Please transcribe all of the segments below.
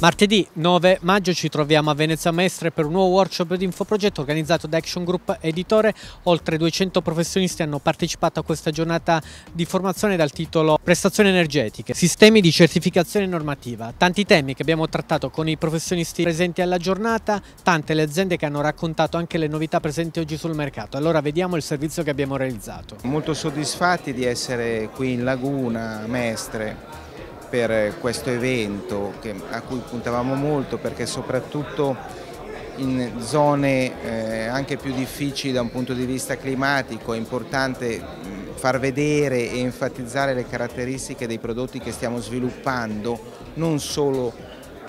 Martedì 9 maggio ci troviamo a Venezia Mestre per un nuovo workshop di infoprogetto organizzato da Action Group Editore. Oltre 200 professionisti hanno partecipato a questa giornata di formazione dal titolo Prestazioni energetiche, sistemi di certificazione normativa. Tanti temi che abbiamo trattato con i professionisti presenti alla giornata, tante le aziende che hanno raccontato anche le novità presenti oggi sul mercato. Allora vediamo il servizio che abbiamo realizzato. Molto soddisfatti di essere qui in Laguna Mestre per questo evento che, a cui puntavamo molto perché soprattutto in zone eh, anche più difficili da un punto di vista climatico è importante far vedere e enfatizzare le caratteristiche dei prodotti che stiamo sviluppando non solo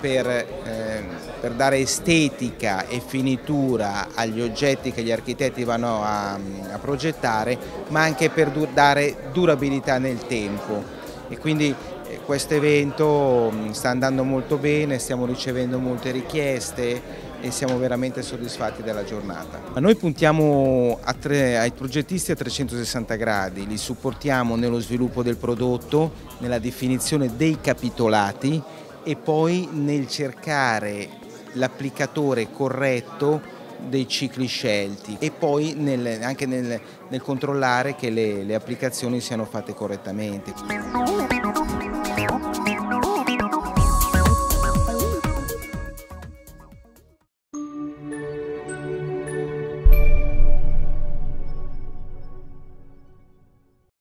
per, eh, per, dare estetica e finitura agli oggetti che gli architetti vanno a, a progettare ma anche per dare durabilità nel tempo. E quindi questo evento mm, sta andando molto bene, stiamo ricevendo molte richieste e siamo veramente soddisfatti della giornata. Noi puntiamo tre, ai progettisti a 360 gradi, li supportiamo nello sviluppo del prodotto, nella definizione dei capitolati e poi nel cercare l'applicatore corretto dei cicli scelti e poi nel, anche nel, nel, controllare che le, le applicazioni siano fatte correttamente.